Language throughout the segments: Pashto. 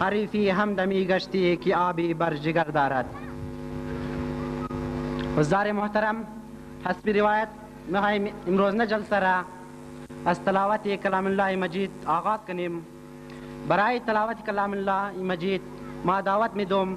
حریفی همدمی گشتی که آبی بر جگر دارد حضار محترم حسب روایت میخواهیم امروز نه جلسه را از تلاوت کلام الله مجید آغاز کنیم برای تلاوت کلام الله مجید ما دعوت میدوم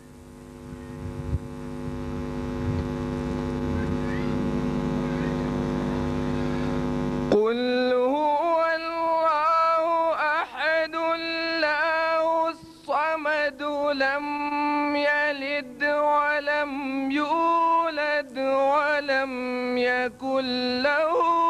قل هو الله أحد الله الصمد لم يلد ولم يولد ولم يكن له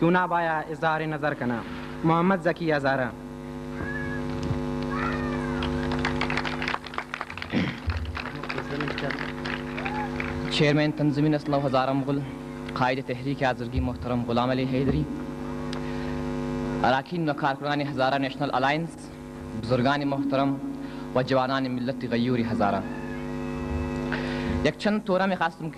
کیو نا بایا اظهار نظر کنه محمد زکی هزاره چیئرمین تنظیمی نسل و هزاره مغل قائد تحریک آزرگی محترم غلام علی حیدری اراکین و کارکنان هزاره نیشنل الاینس بزرگان محترم و جوانان ملت غیور هزاره یک چند تورم خواستم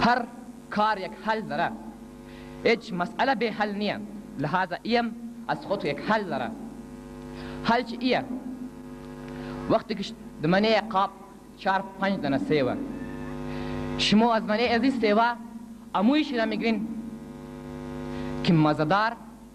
هر کار یک حل داره هیچ مسئله بی حل نیه لهذا ایم از خود یک حل داره حل چی ایه وقتی که دمنی قاب چار پنج دانه سیوه شما از منی ازی سیوه امویشی را میگرین که مزدار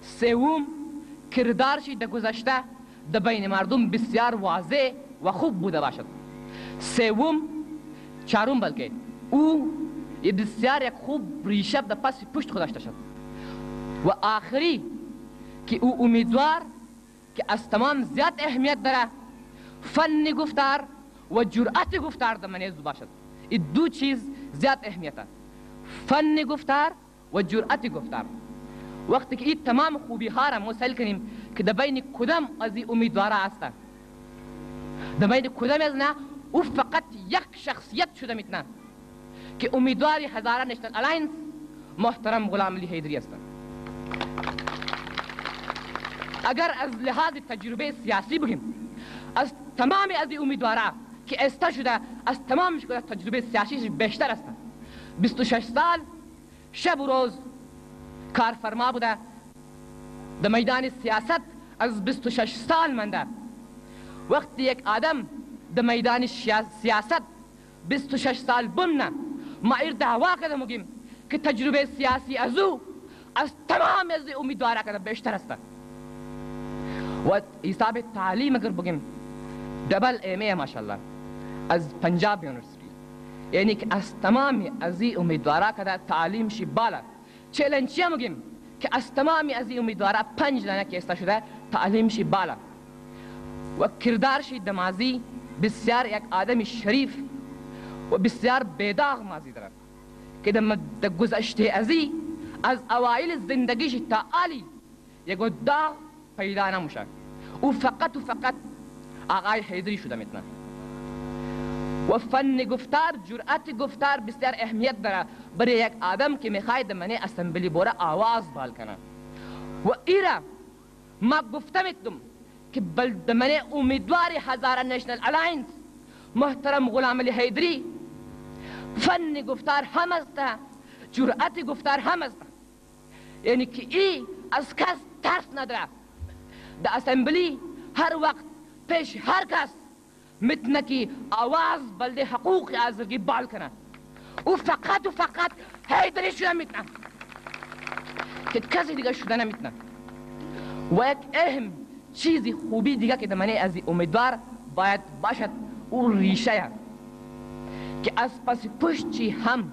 سوم کردار چی د ګذشته د بین مردم بسیار واضح و خوب بوده باشد سوم چارم بلکه او یه بسیار یک خوب ریشه د پس پشت خو داشته شد و آخری که او امیدوار که از تمام زیاد اهمیت داره فن گفتار و جرات گفتار د منیز باشد ای دو چیز زیاد اهمیته فن گفتار و جرأت گفتار وقتی که ای تمام خوبی ها را مسجل کنیم که د بین کدام از ای امیدوارا است د بین کدام از نه او فقط یک شخصیت شده میتنا که امیدوار هزاره نشنل الاینس محترم غلام علی حیدری است اگر از لحاظ تجربه سیاسی بگیم از تمام از ای امیدوارا که ایسته شده از تمامش که تجربه سیاسیش بیشتر است 26 سال شب و روز کار فرما بوده د میدان سیاست از بیست و شش سال منده وقتی یک آدم د میدان سیاست بیست و شش سال بمنه ما ایر دعوا کده مگیم که تجربه سیاسی ازو از تمام از امیدوارا کده بیشتر است و حساب تعلیم اگر بگیم دبل ایم ای ماشاءالله از پنجاب یونیورسیتی دي. یعنی که از تمام ازی امیدوارا که در تعلیم شی بالا چلنج چیه مگیم که از تمام ازی امیدوارا پنج دانه کیسته شده تعلیم شی بالا و کردار شی دمازی بسیار یک آدم شریف و بسیار بیداغ مازی دارد که دگذشته ازی از اوایل زندگی شی تا آلی یک گدا پیدا نموشگ او فقط و فقط آغای حیدری شده میتنه و فن گفتار جرات گفتار بسیار اهمیت داره بره یک آدم که میخوای ده منه اسمبلی بوره آواز بال کنه و ایره ما گفته میتنم که بل ده منه امیدوار هزاره نیشنل الاینس محترم غلام علی حیدری فن گفتار هم است جرات گفتار هم است یعنی که ای از کس ترس نداره در اسمبلی هر وقت پیش هر کس میتونه که آواز بلده حقوق آزادگی بال کنه او فقط و فقط هیدری شده میتونه که کسی دیگه شده نمیتونه و یک اهم چیزی خوبی دیگه که منی از امیدوار باید باشد او ریشه که از پس پشتی هم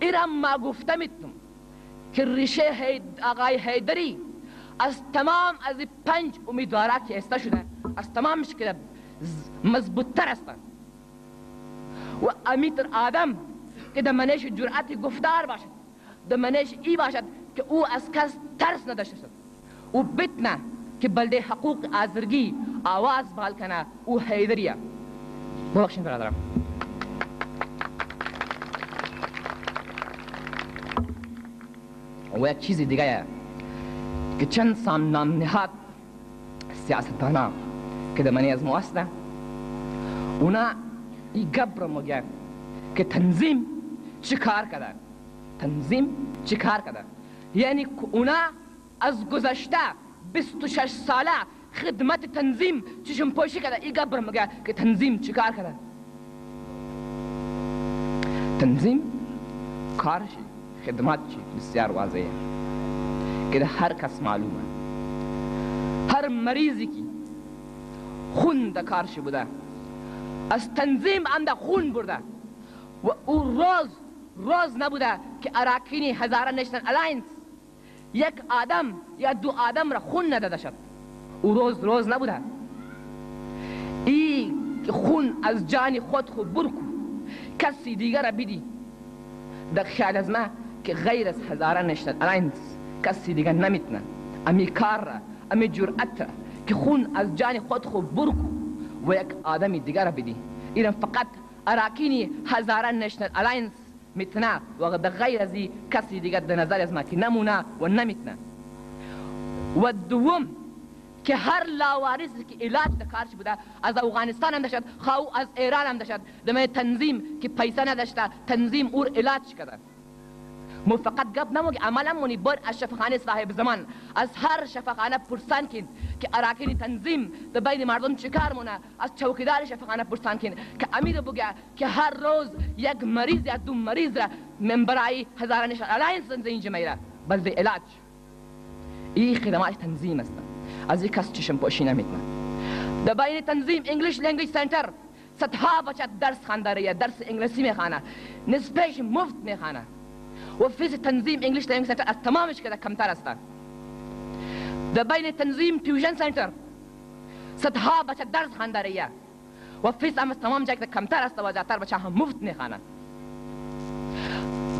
ارم ما گفتمتم که ریشه آقای حیدری از تمام از این پنج امیدوارا که ایسته شدند از تمام شکل مضبوط تر هستند و امیتر آدم که در منش جرأت گفتار باشد در منش ای باشد که او از کس ترس نداشته باشد او بتنا که بلده حقوق آزرگی آواز بال کنا او حیدریا ببخشین برادران. و یک چیز دیگه که چند سام نام نهاد سیاستدانا که د منی از ما است اونا ای گپ را مگه که تنظیم چه کار کده تنظیم چه کار کده یعنی که اونا از گذشته بیست و شش ساله خدمت تنظیم چشم پوشی کرده ای گپ برمگه که تنظیم چی کار کرده تنظیم کار چی خدمت چی بسیار واضح که ده هر کس معلومه هر مریضی کی خون ده کار چی بوده از تنظیم انده خون برده و او روز روز نبوده که اراکین هزاره نشنل الاینس یک آدم یا دو آدم را خون نداده شد او روز روز نبوده ای خون از جان خود خو بر کو کسی دیگر را بدی در خیال از ما که غیر از هزاره نشتر الاینس کسی دیگر نمیتونه امی کار را امی جرأت را که خون از جان خود خو بر کو و یک آدم دیگر را بدی ایران فقط اراکین هزاره نشتر الاینس متنا و د غیر از کسی دیگر د نظر از ما که نمونا و نه متنا و دوم که هر لاوارث که علاج د کارش بوده از اوغانستان هم دشد خاو از ایران هم دشد د من تنظیم که پیسه ندشته تنظیم اور علاج شکده مو فقط گپ نمو که عمل هم مونی بر از شفاخانه صاحب زمان از هر شفاخانه پرسان کن که اراکین تنظیم د بین مردم چکار مونه از چوکیدار شفاخانه پرسان کن که امیر بگه که هر روز یک مریض یا دو مریض را من برای هزاره نشان الاینس زنده این جمعی را بلد علاج ای خدمات تنظیم است از ای کس چشم پوشی نمیکنند در بین تنظیم انگلیش لنگویج سنتر صدها بچه درس خوانده ریا درس انگلیسی میخوانه نصفش مفت میخوانه و فیس تنظیم انگلیش لنگویج سنتر از تمامش که کمتر است در بین تنظیم تیوشن سنتر صدها بچه درس خوانده ریا و فیس هم از تمام جای که کمتر است و زیاتر بچه ها مفت می خوانند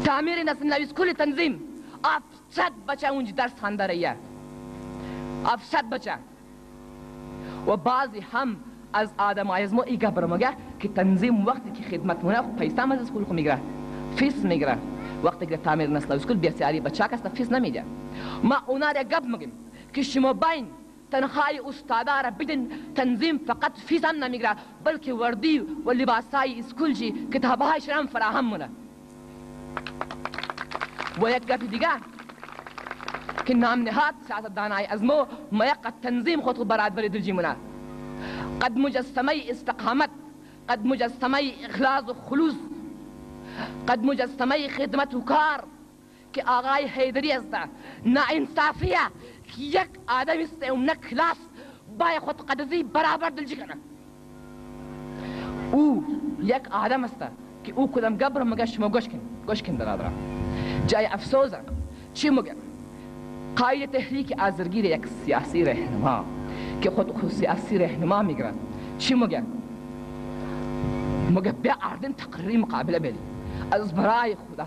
تعمیر نسل نوی سکول تنظیم اف صد بچه اونج درس خوانده رهیه اف صد بچه و بعضی هم از آدمایز ما ایگه برمگه که تنظیم وقتی که خدمت مونه پیسه هم از سکول خو میگره فیس میگره وقتی که تعمیر نسل سکول بسیاری بچه کس فیس نمیده ما اونا را گپ مگیم که شما باین تنخای استادا را بدین تنظیم فقط فیسان نمیگرا بلکه وردی و لباسای اسکول جی کتابهای شرم فراهم مونه و یک گپی دیگه که نام نهاد سیاستدانای از مو میقت تنظیم خود خو برادبری درجی مونه قد مجسمه استقامت قد مجسمه اخلاص و خلوص قد مجسمه خدمت و کار که آقای حیدری از ده ناانصافیه که یک آدم است او نه کلاس بای خود قدزی برابر دلجی کنه او یک آدم است که او کدام گپ را مگه شما گوش کن گوش کن برادرا جای افسوز چی مگه قاید تحریک آزرگیر یک سیاسی رهنما که خود خود سیاسی رهنما میگره چی مگه مگه بیا اردن تقریر مقابله بلی از برای خدا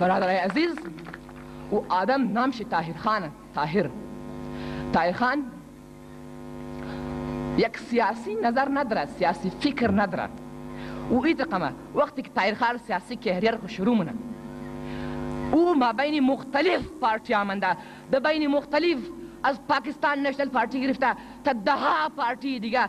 برادر عزیز او آدم نام شي طاهر خان طاهر طاهر خان یک سیاسی نظر نداره سیاسی فکر نداره او ای تقمه وقتی که طاهر خان سیاسی کهریار خو شروع مونه او ما بین مختلف پارتی آمنده د بین مختلف از پاکستان نشنل پارتی گرفته تا ده پارتی دیگه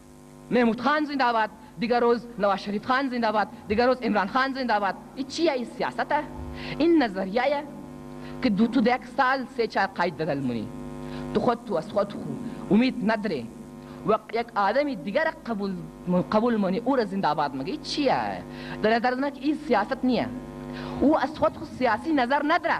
محمود خان زنده آباد دیگر روز نواز شریف خان زنده آباد دیگر روز عمران خان زنده آباد ای چیه ای سیاست ها این نظریه که دو تو دیک سال سه چار قاید بدل منی تو خود تو از خود خو امید ندری و یک آدم دیگر قبول قبول منی او را زنده آباد مگی ای چیه در نظر من که ای سیاست نیه او از خود خو سیاسی نظر ندره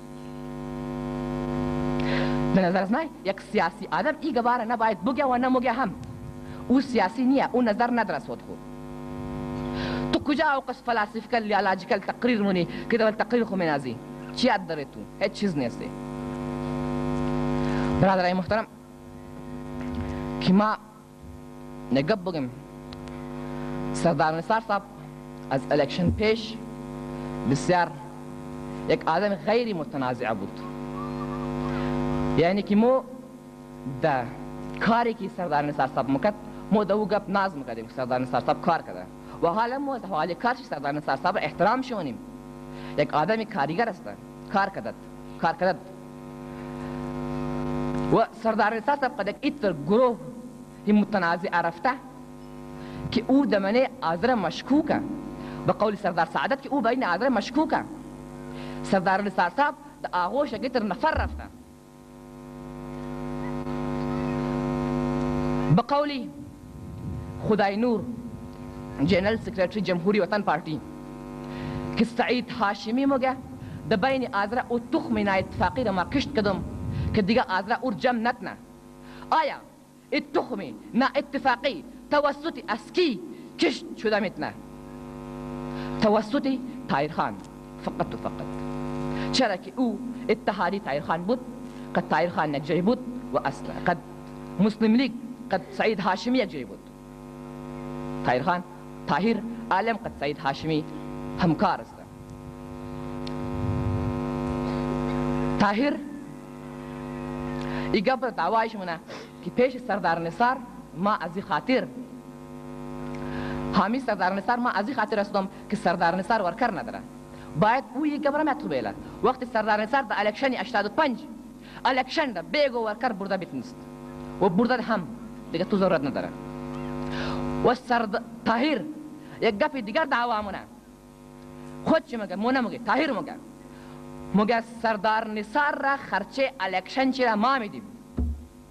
به نظر از نای یک سیاسی آدم ای گواره نباید بگه و نه مگه هم او سیاسی نیه او نظر ندرسود خو تو کجا او قس فلاسفکل یا لاجیکل تقریر منی که دول تقریر خو منازی چی اد داره تو هیچ چیز نیسته برادرای محترم که ما نگپ بگیم سردار نثار صاحب از الیکشن پیش بسیار یک آدم غیر متنازع بود یعنی که مو ده کاری که سردار نثار صاحب مکد مو ده او گپ ناز مکدیم که سردار نثار صاحب کار کده و حالا مو از حوال کارش سردار نثار صاحب احترام شونیم یک آدم کاریگر است کار کدد کارکرد و سردار رضا صاحب قد یک ایتر گروه ای متنازع رفته که او دمنه آذره مشکوکه به قول سردار سعادت که او به این آذره مشکوکه سردار رضا صاحب د آغو شگیتر نفر رفته بقولی خدای نور جنرل سیکرټری جمهوری وطن پارټی که سعید هاشمی مگه د بین آزرا او تخم نااتفاقی را ما کشت کدم که دیگه آزرا اور جم نتنه آیا ای تخم نااتفاقی توسط اسکی کشت شده میتنه توسط طاهر خان فقط و فقط چرا که او اتحادی طاهر خان بود قد طاهر خان یک جای بود و اصلا قد مسلم لیگ قد سعید هاشمی یک جای بود طاهر خان طاهر عالم قد سعید هاشمی همکار است طاهر ایگا بر دعوایش منا که پیش سردار نصار ما ازی خاطر حامی سردار نصار ما ازی خاطر استم که سردار نصار ورکر نداره باید او یک گبرم اتخو بیلد وقتی سردار نصار در الکشن 85 الکشندر بیګو ورکر برده بیت نیست و بردد هم دیگه تو ضرورت ندارد و سرد طاهر یک گپ دیگر دعوا مونه خود چه مگه مونه مگه طاهر مگه مگه سردار نثار را خرچه الکشن چه را ما میدیم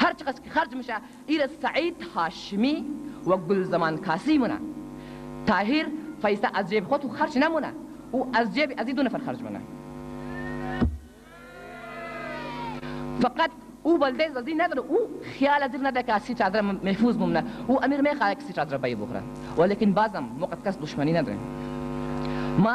هر چقس که خرج مشه ایر سعید هاشمی و گل زمان کاسی مونه طاهر فیسه از جیب خود خرج نمونه او از جیب از دو نفر خرج مونه فقط او بلده زدی نداره او خیال ازیر نده که سی چادر محفوظ ممنه او امیر میخواه که سی چادر بای بخوره ولیکن بازم مقدس دشمنی نداره ما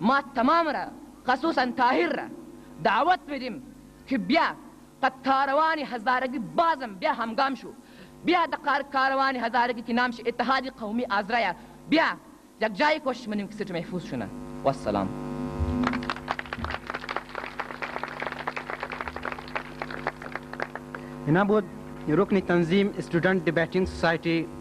ما تمام را خصوصا طاهر را دعوت میدیم که بیا په کاروان هزارګی بازم بیا همګام شو بیا د قار کاروان هزارګی کی نام شی اتحاد قومی آزرایا بیا یک جای کوشش منیم که سیټ محفوظ شونه والسلام. اینا بود رکن تنظیم اسټوډنټ ډیبیټینګ سوسایټي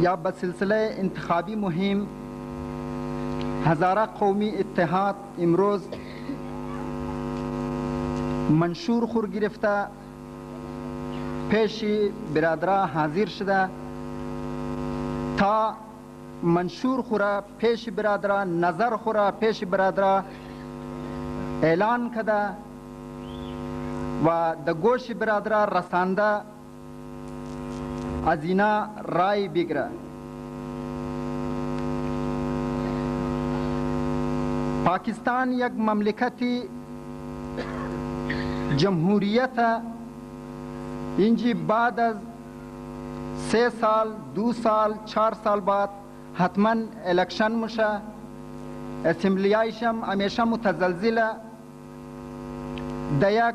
یا به سلسله انتخابی مهیم هزاره قومی اتحاد امروز منشور خور گرفته پیش برادرا حاضر شده تا منشور خورا پیش برادرا نظر خورا پیش برادرا اعلان کده و د گوش برادرا رسانده ازینا رای بیګره پاکستان یک مملکت جمهوریت اینجی بعد از سه سال دو سال چهار سال بعد حتما الکشن مشه اسمبلیایش هم همیشه متزلزله د یک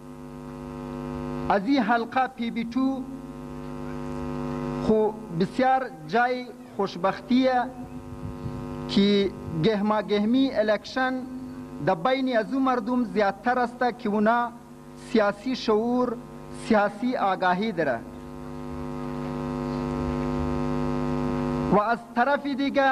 ازی حلقه پی بی ټو خو بسیار جای خوشبختیه کی گهماگهمی الیکشن د بین ازو مردم زیادتر است کی اونا سیاسی شعور سیاسی آگاهی دره و از طرف دیگه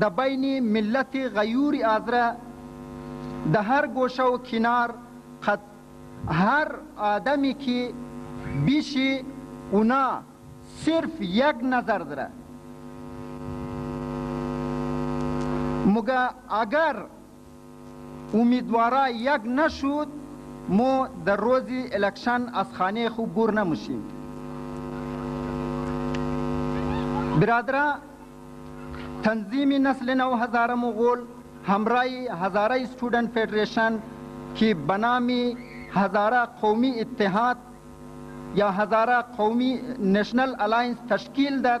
دبين ملت غيور آزره د هر ګوشه و کنار قد هر آدمی که بيشي اونا صرف يک نظر دره مګه اګر اومیدوارا یک نه شود مو در روز الکشن از خانه خو بور نموشیم برادرا تنظیم نسل نو هزاره مغول همرای هزاره استودنت فدریشن که بنام هزاره قومی اتحاد یا هزاره قومی نشنل الاینس تشکیل داد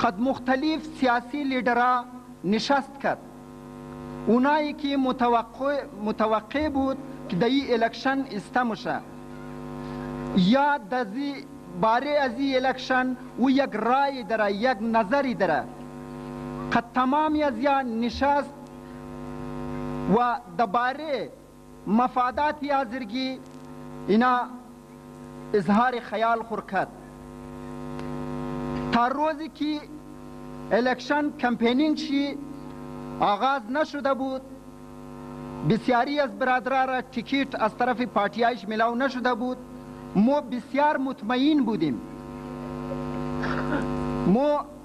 قد مختلف سیاسی لیڈرا نشست کرد اونایی که متوقع بود که دئی الکشن استه مشه یا دزی باره ازی الکشن او یک رای دره یک نظری دره قد تمامی ازیا نشست و دباره مفادات یا زرگی اینا اظہار خیال خور کرد تا روزی کی الیکشن کمپینینگ شی آغاز نشده بود بسیاری از برادرا را تکیت از طرف پارتیایش ملاو نشده بود مو بسیار مطمئین بودیم مو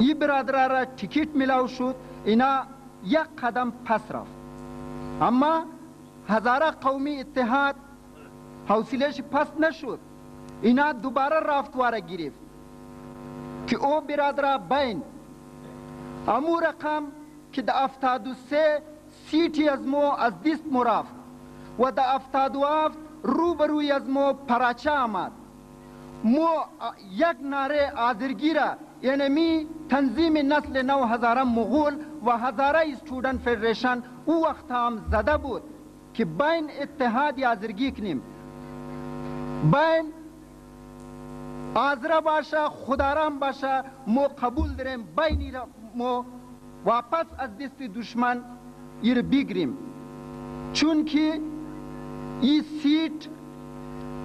ای برادره را تیکیت ملاو شد اینا یک قدم پس رفت اما هزاره قومی اتحاد حوصلهش پس نشد اینا دوباره رفت واره گرفت که او برادر بین امو رقم که ده افتاد و سه سیتی از مو از دیست مو و ده افتاد و هفت روبروی از مو پراچه آمد مو یک نعره آذرگی را اینمی تنظیم نسل نو هزاره مغول و هزاره اسټوډنټ فدریشن او وخت هم زده بود که بین اتحاد آذرگی کنیم بین آذره باشه خودارام باشه مو قبول دریم بین ایره مو واپس از دست دشمن ایر بگریم چونکی ای سیت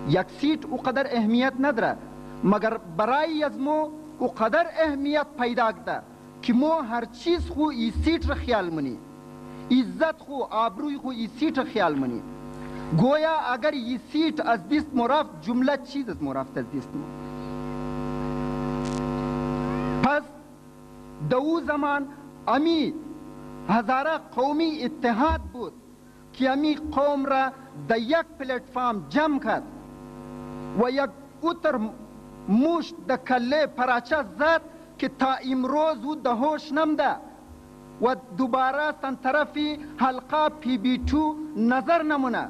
یک سیت اوقدر اهمیت ندرد مگر برای از مو اوقدر اهمیت پیداکده که مو هرچیز خو ای سیت را خیال منی عزت خو آبروی خو ای سیت را خیال منی گویا اگر ای سیت از دست مو رفت جمله چیز از مو رفت از دست مو پس دو زمان امی هزاره قومی اتحاد بود که امی قوم را در یک پلت فارم جمع کرد و یک اتر مشت در کله پراچه زد که تا امروز او در هوش نمده و دوباره سن طرف حلقه پی بی ټو نظر نمونه.